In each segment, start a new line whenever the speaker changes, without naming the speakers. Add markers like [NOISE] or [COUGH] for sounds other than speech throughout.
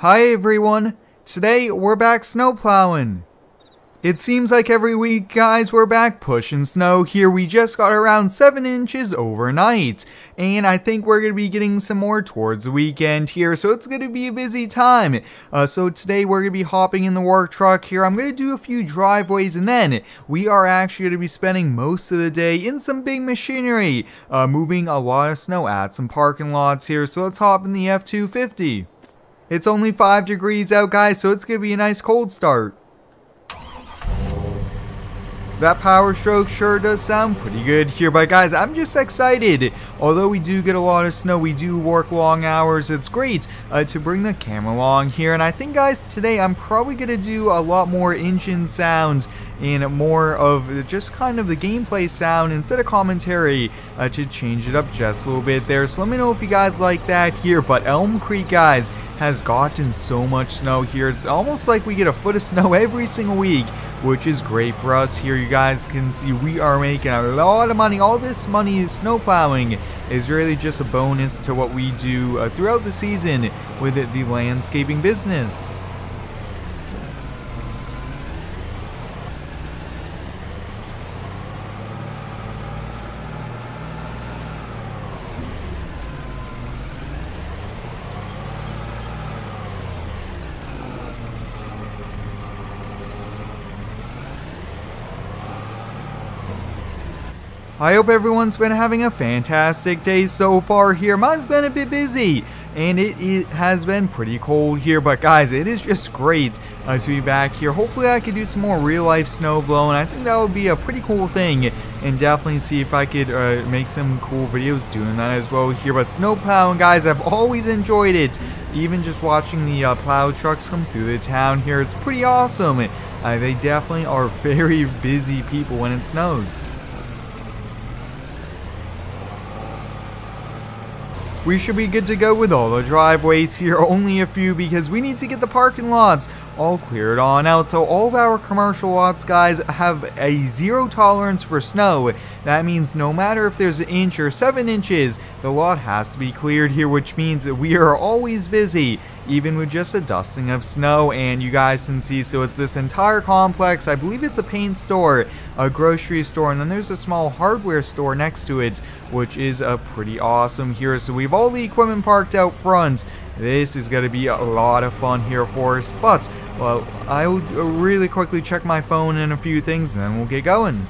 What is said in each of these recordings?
Hi everyone! Today we're back snow plowing. It seems like every week, guys, we're back pushing snow. Here we just got around 7 inches overnight. And I think we're going to be getting some more towards the weekend here, so it's going to be a busy time. Uh, so today we're going to be hopping in the work truck here. I'm going to do a few driveways, and then we are actually going to be spending most of the day in some big machinery, uh, moving a lot of snow at some parking lots here. So let's hop in the F-250. It's only 5 degrees out, guys, so it's going to be a nice cold start. That power stroke sure does sound pretty good here, but guys, I'm just excited. Although we do get a lot of snow, we do work long hours, it's great uh, to bring the camera along here. And I think, guys, today I'm probably going to do a lot more engine sounds and more of just kind of the gameplay sound instead of commentary uh, to change it up just a little bit there. So let me know if you guys like that here. But Elm Creek, guys, has gotten so much snow here. It's almost like we get a foot of snow [LAUGHS] every single week which is great for us here. You guys can see we are making a lot of money. All this money is snow plowing is really just a bonus to what we do uh, throughout the season with the landscaping business. I hope everyone's been having a fantastic day so far here. Mine's been a bit busy, and it, it has been pretty cold here. But guys, it is just great uh, to be back here. Hopefully I could do some more real-life snow blowing. I think that would be a pretty cool thing, and definitely see if I could uh, make some cool videos doing that as well here. But snow plowing, guys, I've always enjoyed it. Even just watching the uh, plow trucks come through the town here, it's pretty awesome. They definitely are [LAUGHS] very busy people when it snows. We should be good to go with all the driveways here, [LAUGHS] only a few because we need to get the parking lots all cleared on out. So all of our commercial lots, guys, have a zero tolerance for snow. That means no matter if there's an inch or seven inches, the lot has to be cleared here, which means that we are always busy, even with just a dusting of snow. And you guys can see, so it's this entire complex. I believe it's a paint store, a grocery store, and then there's a small hardware store next to it, which is a pretty awesome here. So we've all the equipment parked out front. This is going to be a lot of fun here for us, but well, I will really quickly check my phone and a few things, and then we'll get going.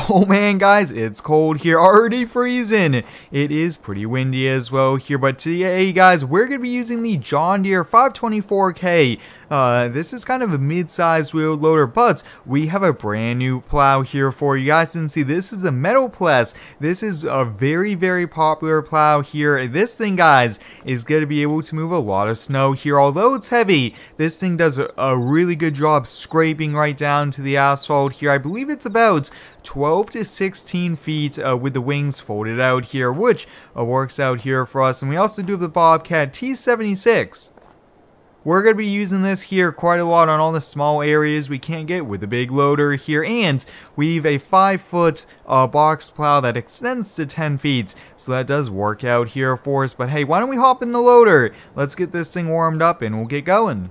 [LAUGHS] Oh man, guys, it's cold here, already freezing. It is pretty windy as well here, but today, guys, we're going to be using the John Deere 524K. Uh, this is kind of a mid-sized wheel loader, but we have a brand new plow here for you guys. And see, this is a Metal Pless. This is a very, very popular plow here. This thing, guys, is going to be able to move a lot of snow here. Although it's heavy, this thing does a, a really good job scraping right down to the asphalt here. I believe it's about 12 to 16 feet uh, with the wings folded out here, which uh, works out here for us. And we also do have the Bobcat T76. We're going to be using this here quite a lot on all the small areas we can't get with the big loader here. And we have a 5 foot uh, box plow that extends to 10 feet. So that does work out here for us. But hey, why don't we hop in the loader? Let's get this thing warmed up and we'll get going.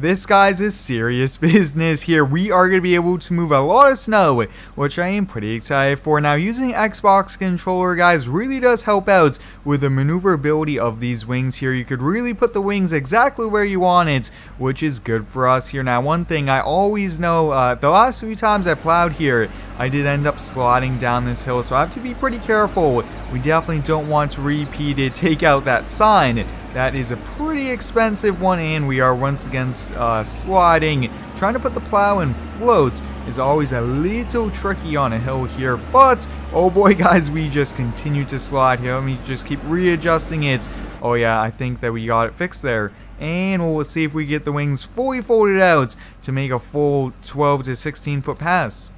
This, guys, is serious [LAUGHS] business here. We are going to be able to move a lot of snow, which I am pretty excited for. Now, using Xbox controller, guys, really does help out with the maneuverability of these wings here. You could really put the wings exactly where you want it, which is good for us here. Now, one thing I always know, uh, the last few times I plowed here, I did end up sliding down this hill, so I have to be pretty careful. We definitely don't want to repeat it, take out that sign. That is a pretty expensive one, and we are once again uh, sliding. Trying to put the plow in floats is always a little tricky on a hill here, but oh boy, [LAUGHS] guys, we just continue to slide here. Let me just keep readjusting it. Oh yeah, I think that we got it fixed there and we'll see if we get the wings fully folded out to make a full 12 to 16 foot pass.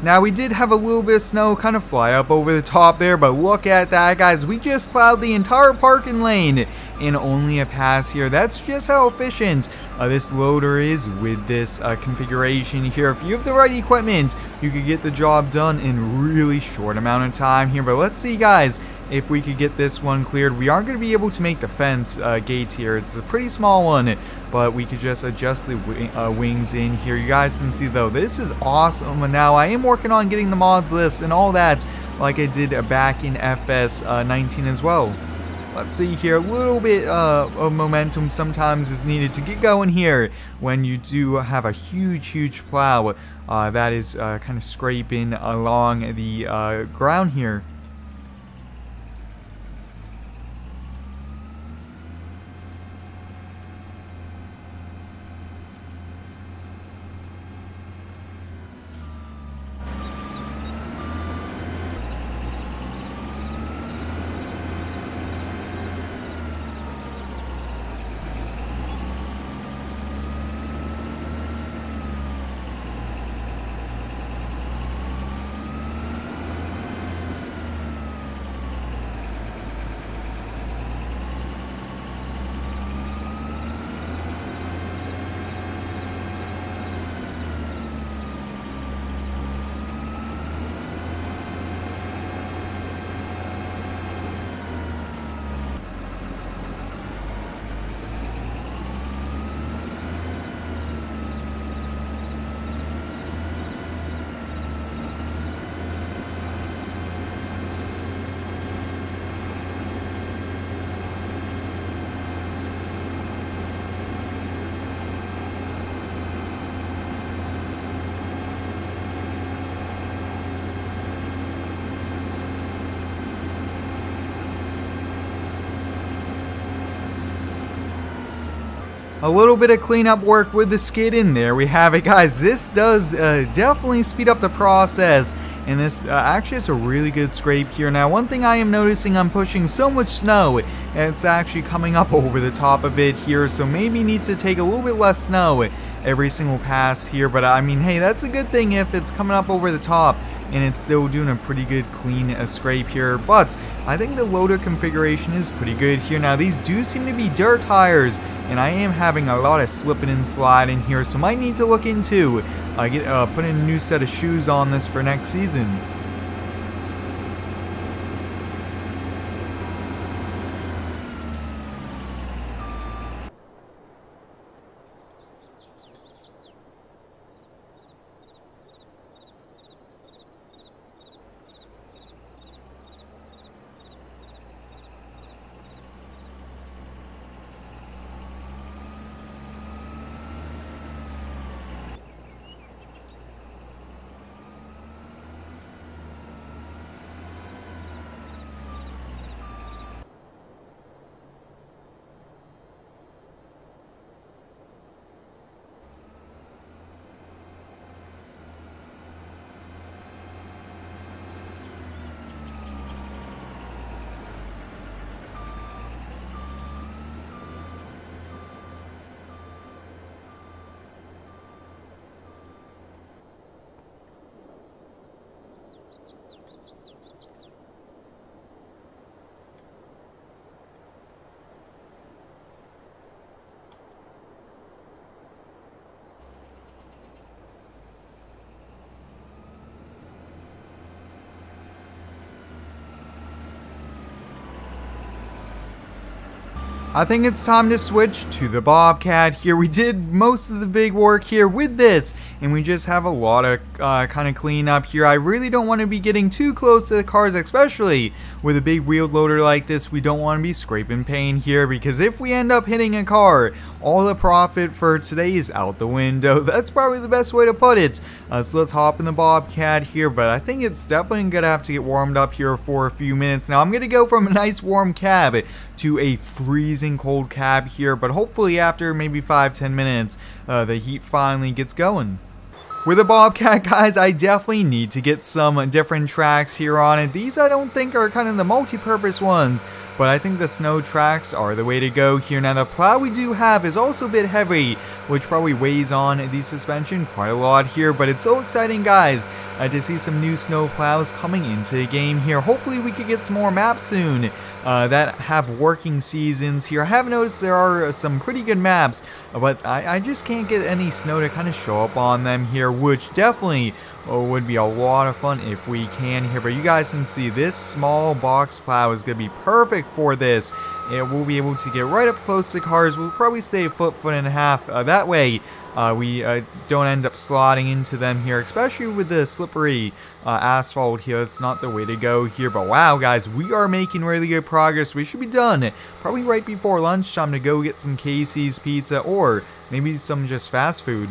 Now we did have a little bit of snow kind of fly up over the top there, but look at that guys, we just plowed the entire parking lane in only a pass here. That's just how efficient uh, this loader is with this uh, configuration here. If you have the right equipment, you could get the job done in really short amount of time here. But let's see guys, if we could get this one cleared. We aren't going to be able to make the fence uh, gates here. It's a pretty small one, but we could just adjust the uh, wings in here. You guys can see though, this is awesome. And now I am working on getting the mods list and all that like I did back in FS19 uh, as well. Let's see here, a little bit uh, of momentum sometimes is needed to get going here when you do have a huge, huge plow uh, that is uh, kind of scraping along the ground here. A little bit of cleanup work with the skid in there. We have it, guys. This does uh, definitely speed up the process. And this uh, actually is a really good scrape here. Now, one thing I am noticing, I'm pushing so much snow, and it's actually coming up [LAUGHS] over the top of it here. So maybe need to take a little bit less snow every single pass here. But I mean, hey, that's a good thing if it's coming up over the top and it's still doing a pretty good clean uh, scrape here. But I think the loader configuration is pretty good here. Now these do seem to be dirt tires and I am having a lot of slipping and sliding here. So might need to look into uh, get, uh, putting a new set of shoes on this for next season. I think it's time to switch to the Bobcat here. We did most of the big work here with this, and we just have a lot of uh, kind of cleanup here. I really don't want to be getting too close to the cars, especially with a big wheeled loader like this. We don't want to be scraping paint here, because if we end up hitting a car, all the profit for today is out the window. [LAUGHS] That's probably the best way to put it. Uh, so let's hop in the Bobcat here, but I think it's definitely going to have to get warmed up here for a few minutes. Now, I'm going to go from a nice warm cab to a freezing cold cab here, but hopefully after maybe 5-10 minutes, uh, the heat finally gets going. With the Bobcat, [LAUGHS] guys, I definitely need to get some different tracks here on it. These I don't think are kind of the multi-purpose ones, but I think the snow tracks are the way to go here. Now, the plow we do have is also a bit heavy, which probably weighs on the suspension quite a lot here, but it's so exciting, guys, uh, to see some new snow plows coming into the game here. Hopefully, we could get some more maps soon uh, that have working seasons here. I have noticed there are some pretty good maps, but I, I just can't get any snow to kind of show up on them here, which definitely uh, would be a lot of fun if we can here. But you guys can see this small box plow is going to be perfect for this. And we'll be able to get right up close to cars. We'll probably stay a foot, foot and a half. Uh, that way, uh, we uh, don't end up slotting into them here, especially with the slippery uh, asphalt here. It's not the way to go here. But wow, guys, we are making really good progress. We should be done probably right before lunchtime to go get some Casey's pizza or maybe some just fast food.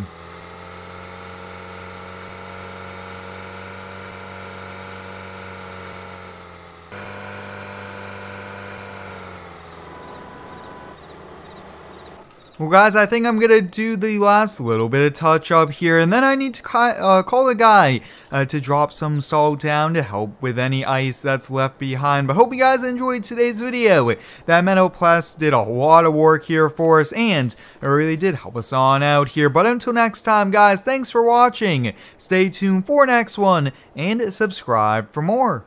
Well guys, I think I'm gonna do the last little bit of touch up here and then I need to ca uh, call a guy uh, to drop some salt down to help with any ice that's left behind. But hope you guys enjoyed today's video. That Metal did a lot of work here for us and it really did help us on out here. But until next time guys, thanks for watching. Stay tuned for next one and subscribe for more.